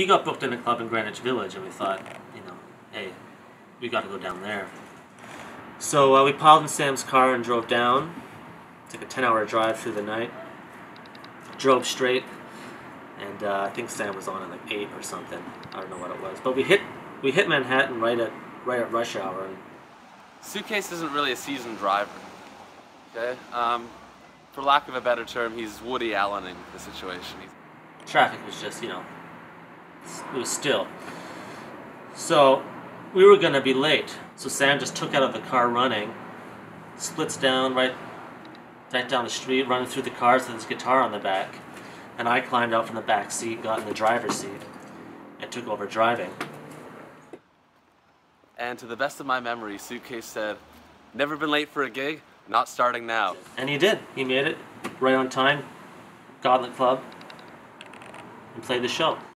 he got booked in a club in Greenwich Village, and we thought, you know, hey, we got to go down there. So uh, we piled in Sam's car and drove down. It's like a 10 hour drive through the night. Drove straight, and uh, I think Sam was on at like 8 or something. I don't know what it was. But we hit we hit Manhattan right at right at rush hour. And Suitcase isn't really a seasoned driver. Okay? Um, for lack of a better term, he's Woody Allening the situation. Traffic was just, you know, it was still. So we were going to be late. So Sam just took out of the car running, splits down right, right down the street, running through the cars with his guitar on the back. And I climbed out from the back seat, got in the driver's seat, and took over driving. and to the best of my memory, Suitcase said, Never been late for a gig, not starting now. And he did. He made it right on time, the club, and played the show.